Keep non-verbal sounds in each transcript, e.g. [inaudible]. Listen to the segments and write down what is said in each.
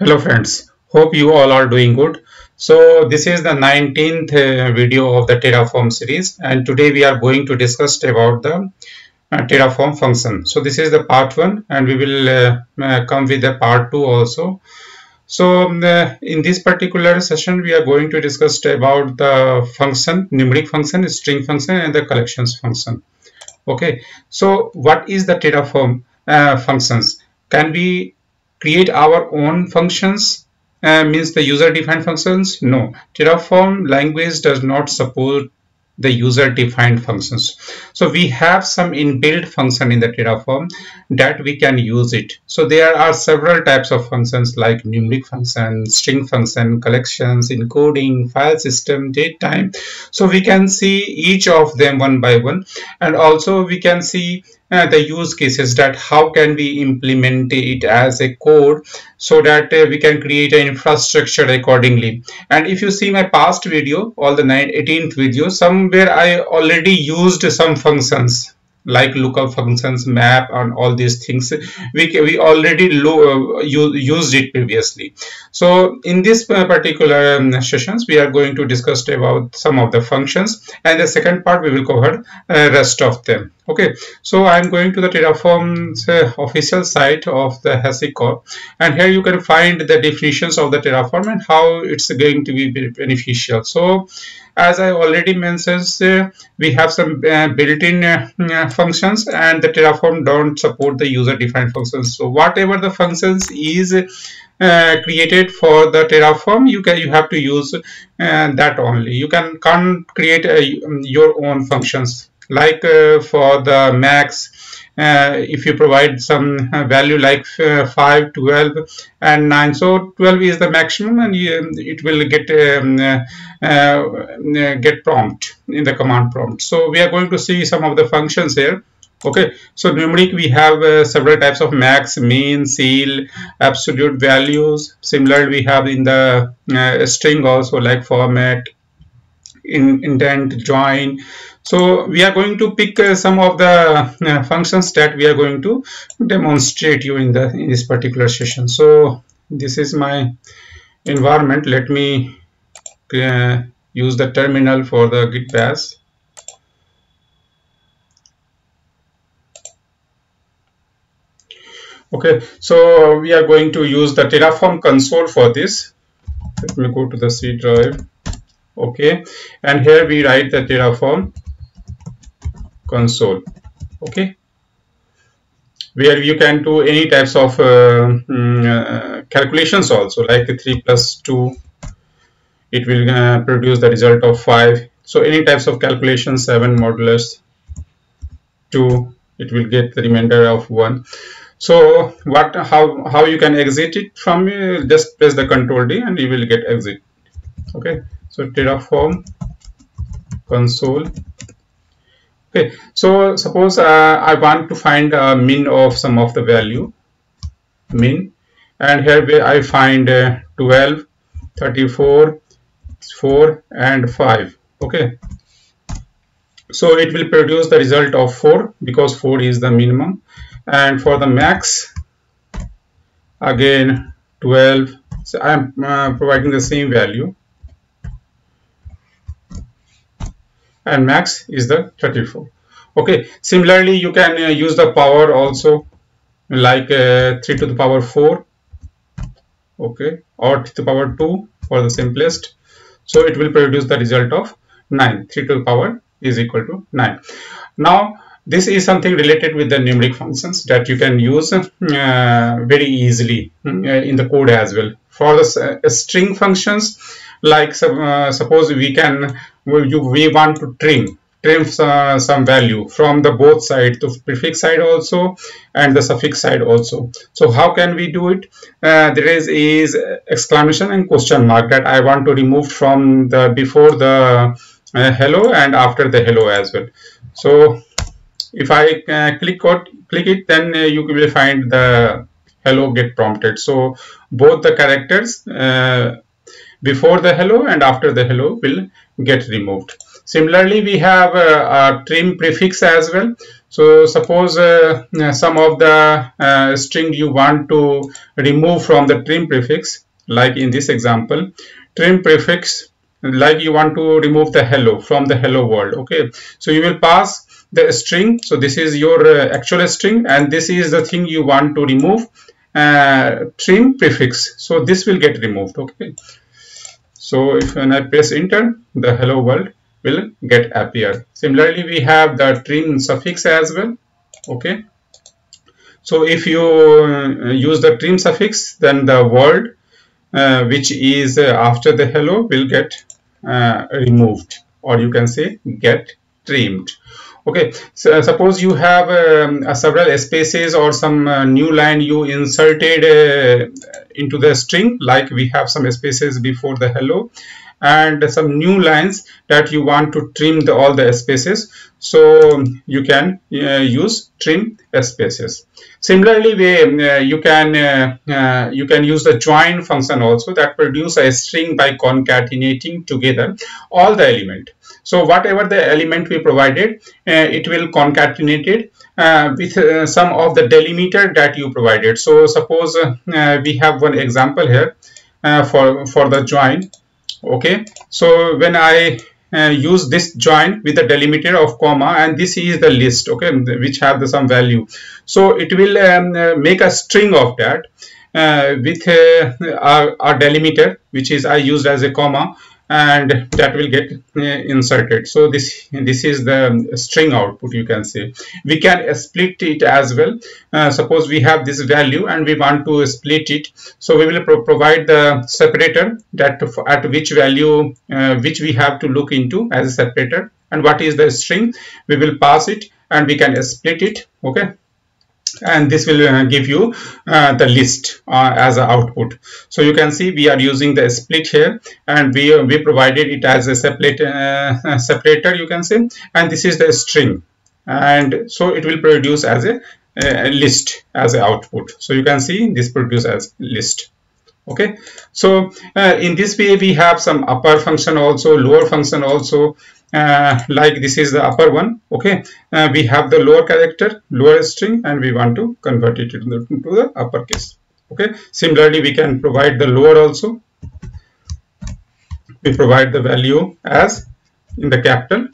Hello friends, hope you all are doing good. So this is the 19th uh, video of the Terraform series and today we are going to discuss about the uh, Terraform function. So this is the part 1 and we will uh, uh come with the part 2 also. So um, uh, in this particular session we are going to discuss about the function, numeric function, string function and the collections function. Okay, so what is the Terraform uh, functions? Can we create our own functions uh, means the user defined functions? No. Terraform language does not support the user defined functions. So we have some inbuilt function in the terraform that we can use it. So there are several types of functions like numeric function string function collections encoding file system date time. So we can see each of them one by one. And also we can see uh, the use cases that how can we implement it as a code so that uh, we can create an infrastructure accordingly. And if you see my past video all the 9 18th video somewhere i already used some functions like lookup functions map and all these things. We we already uh, used it previously. So in this uh, particular um, sessions we are going to discuss about some of the functions and the second part we will cover uh, rest of them. Okay. So i'm going to the terraform's uh, official site of the HashiCorp and here you can find the definitions of the terraform and how it's going to be beneficial. So as I already mentioned, uh, we have some uh, built-in uh, functions and the Terraform don't support the user-defined functions. So whatever the functions is uh, created for the Terraform, you can you have to use uh, that only. You can can't create uh, your own functions like for the uh, if you provide some uh, value like uh, 5 12 and 9 so 12 is the maximum and you, it will get um, get prompt in the command prompt. So we are going to see some of the functions here. Okay so numeric we have uh, several types of max min ceil absolute values. Similar we have in the uh, string also like format in indent join. So we are going to pick uh, some of the uh, functions that we are going to demonstrate you in the in this particular session. So this is my environment. Let me uh, use the terminal for the git bash. Okay so we are going to use the terraform console for this. Let me go to the c drive okay. And here we write the terraform console. Okay. Where you can do any types of uh, mm, uh, calculations also like 3 plus 2 it will uh, produce the result of 5 so any types of calculations 7 modulus 2 it will get the remainder of 1 so what how how you can exit it from uh, just press the control D and you will get exit. Okay so terraform console. Okay so suppose uh, I want to find a min of some of the value min and here I find uh, 12 34 4 and 5 okay. So it will produce the result of 4 because 4 is the minimum. And for the max again 12 so I am uh, providing the same value and max is the 34 okay similarly you can uh, use the power also like uh, 3 to the power 4 okay or to the power 2 for the simplest so it will produce the result of 9 3 to the power is equal to 9 now this is something related with the numeric functions that you can use uh, very easily uh, in the code as well. For the uh, string functions like uh, suppose we can we, we want to trim trim uh, some value from the both side to prefix side also and the suffix side also. So how can we do it? Uh, there is is exclamation and question mark that i want to remove from the before the uh, hello and after the hello as well. So if i uh, click out click it then uh, you will find the hello get prompted. So both the characters uh, before the hello and after the hello will get removed. Similarly, we have a, a, trim prefix as well. so suppose uh, some of the uh, string you want to remove from the trim prefix like in this example trim prefix like you want to remove the hello from the hello world okay so you will pass the string so this is your uh, actual string and this is the thing you want to remove uh, trim prefix so this will get removed okay so if when I press enter the hello world will get appear. Similarly we have the trim suffix as well okay? So if you uh, use the trim suffix then the word uh, which is uh, after the hello will get uh, removed or you can say get trimmed okay so uh, suppose you have um, uh, several spaces or some uh, new line you inserted uh, into the string like we have some spaces before the hello and some new lines that you want to trim the, all the spaces so you can uh, use trim spaces similarly we, uh, you can you can use the join function also that produce a string by concatenating together all the element so whatever the element we provided, uh, it will concatenate it uh, with uh, some of the delimiter that you provided. So suppose uh, we have one example here uh, for, for the join. Okay, so when I uh, use this join with the delimiter of comma and this is the list okay which have the some value. So it will um, make a string of that uh, with uh, our, our, delimiter which is I used as a comma and that will get uh, inserted. So this this is the string output you can say. We can split it as well. Uh, suppose we have this value and we want to split it. So we will pro provide the separator that at which value uh, which we have to look into as a separator. And what is the string? We will pass it and we can split it. Okay and this will uh, give you uh, the list uh, as an output. So you can see we are using the split here and we uh, we provided it as a separate uh, [laughs] separator you can say. And this is the string. And so it will produce as a, a list as an output. So you can see this produce as list okay? So uh, in this way we have some upper function also lower function also uh, like this is the upper one. Okay? Uh, we have the lower character lower string and we want to convert it into the, into the okay? Similarly we can provide the lower also. We provide the value as in the capital.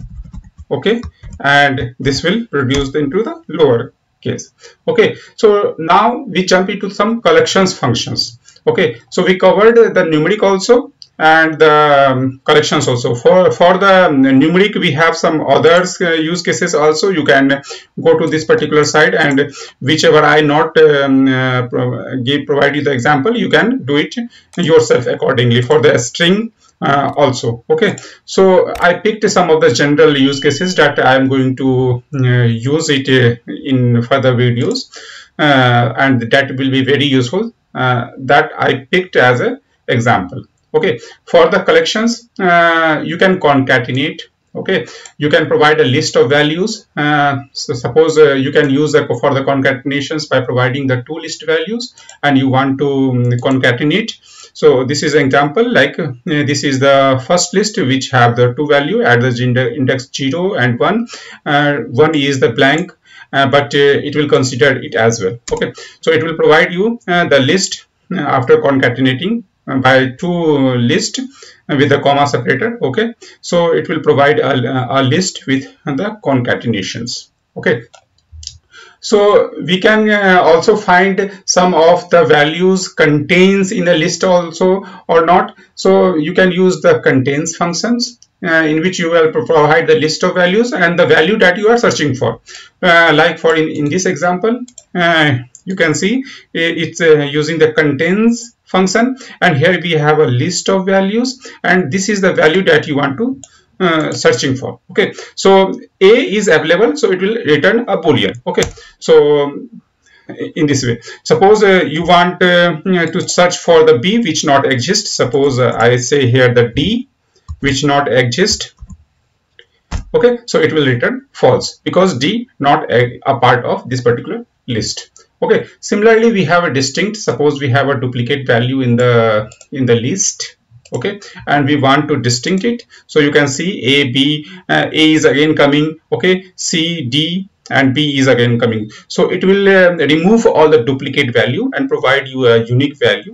Okay? And this will produce into the lower case. Okay? So now we jump into some collections functions okay so we covered the numeric also and the um, collections also. For for the numeric we have some others uh, use cases also. You can go to this particular site and whichever i not um, uh, give provide you the example you can do it yourself accordingly for the string uh, also. Okay so i picked some of the general use cases that i am going to uh, use it uh, in further videos uh, and that will be very useful that i picked as an example. Okay. For the collections uh, you can concatenate. Okay. You can provide a list of values. Uh, so suppose uh, you can use the, for the concatenations by providing the two list values and you want to um, concatenate. So this is an example like uh, this is the first list which have the two value at the index 0 and 1 uh, one is the blank. uh, Uh, but uh, it will consider it as well. Okay. So it will provide you uh, the list after concatenating by two list with the comma separator. Okay. So it will provide a, a list with the concatenations. Okay. So we can uh, also find some of the values contains in a list also or not. So you can use the contains functions uh, in which you will provide the list of values and the value that you are searching for. Uh, like for in, in this example uh, you can see it's uh, using the contains function. And here we have a list of values and this is the value that you want to uh, searching for. Okay. So a is available so it will return a boolean. Okay. So in this way. Suppose uh, you want uh, to search for the b which not exists suppose uh, i say here the d which not exist. Okay so it will return false because d not a, a part of this particular list. Okay similarly we have a distinct suppose we have a duplicate value in the in the list. Okay and we want to distinct it. So you can see a b uh, a is again coming. Okay c d and b is again coming. So it will uh, remove all the duplicate value and provide you a unique value.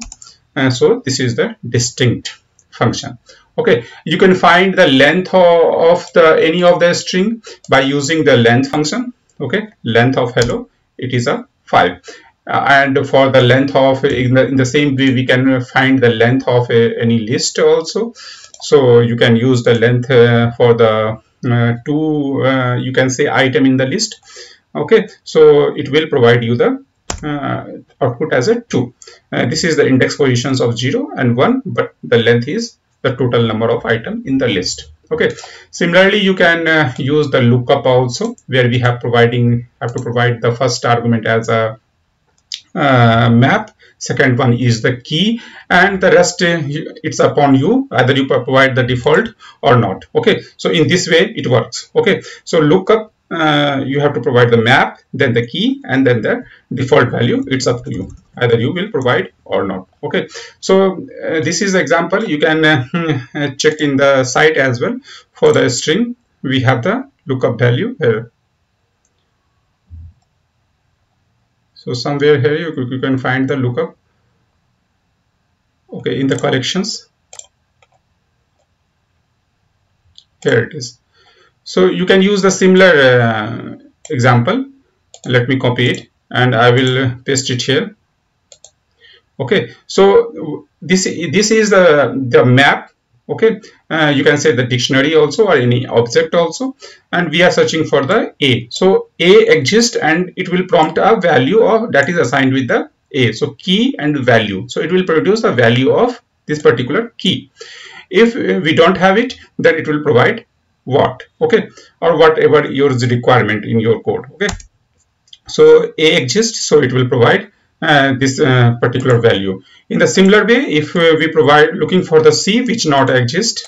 Uh, so this is the distinct function okay you can find the length of the any of the string by using the length function. Okay length of hello it is a 5 uh, and for the length of in the, in the same way we can find the length of a, any list also. So you can use the length uh, for the uh, two uh, you can say item in the list. Okay so it will provide you the uh, output as a 2 uh, this is the index positions of 0 and 1 but the length is the total number of item in the list. Okay. Similarly you can uh, use the lookup also where we have providing have to provide the first argument as a uh, map. Second one is the key and the rest uh, it's upon you either you provide the default or not. Okay. So in this way it works. Okay. So lookup uh, you have to provide the map then the key and then the default value. It's up to you either you will provide or not. Okay. So uh, this is example. You can uh, check in the site as well. For the string we have the lookup value here. So somewhere here you, you can find the lookup. Okay in the collections. Here it is so you can use the similar uh, example. Let me copy it and I will paste it here. Okay so this this is the the map. Okay uh, you can say the dictionary also or any object also. And we are searching for the a. So a exists and it will prompt a value of that is assigned with the a. So key and value. So it will produce the value of this particular key. If we don't have it then it will provide what okay? Or whatever your requirement in your code okay? So a exists so it will provide uh, this uh, particular value. In the similar way if uh, we provide looking for the c which not exist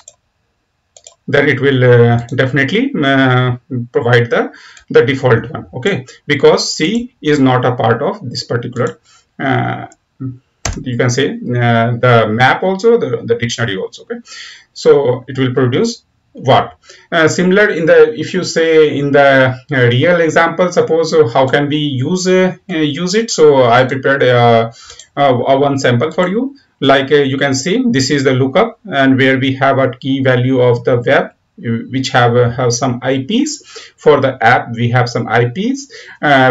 then it will uh, definitely uh, provide the the default one okay? Because c is not a part of this particular uh, you can say the map also the, the dictionary also okay? So it will produce what? Uh, similar in the if you say in the uh, real example suppose uh, how can we use uh, use it? So i prepared a, a, one sample for you. Like uh, you can see this is the lookup and where we have a key value of the web which have uh, have some IPs for the app we have some IPs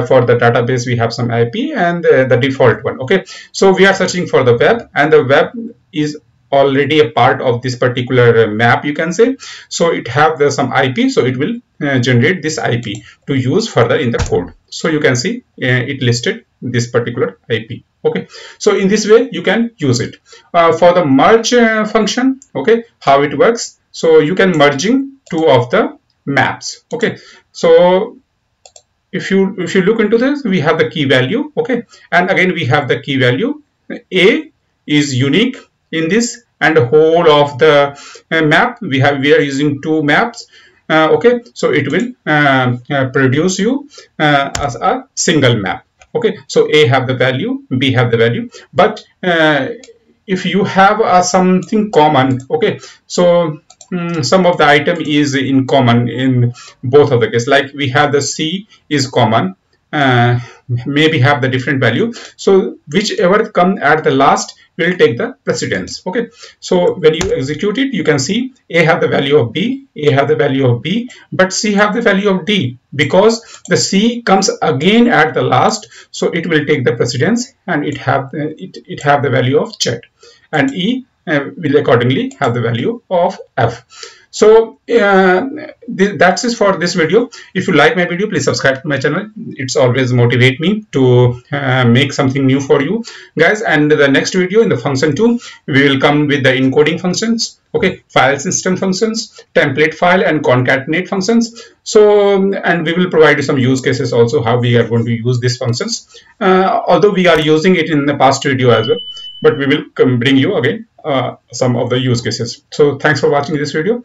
for the database we have some IP and the default one. Okay? So we are searching for the web and the web is already a part of this particular map you can say. So it have the, some IP so it will uh, generate this IP to use further in the code. So you can see uh, it listed this particular IP okay. So in this way you can use it. Uh, for the merge uh, function okay how it works. So you can merging two of the maps. Okay. So if you if you look into this we have the key value. Okay. And again we have the key value. A is unique in this and whole of the uh, map. We have we are using two maps. Uh, okay. So it will uh, uh produce you uh, as a single map. Okay. So a have the value b have the value. But uh, if you have something common okay. So um, some of the item is in common in both of the case. Like we have the c is common uh, maybe have the different value. So whichever come at the last will take the precedence. Okay. So when you execute it you can see a have the value of b a have the value of b but c have the value of d because the c comes again at the last so it will take the precedence and it have the, it, it have the value of z. And e uh, will accordingly have the value of f. So uh, that's it for this video. If you like my video please subscribe to my channel. It's always motivate me to uh, make something new for you guys. And the next video in the function 2 we will come with the encoding functions okay? File system functions template file and concatenate functions. So and we will provide you some use cases also how we are going to use these functions. Uh, although we are using it in the past video as well but we will bring you again uh, some of the use cases. So thanks for watching this video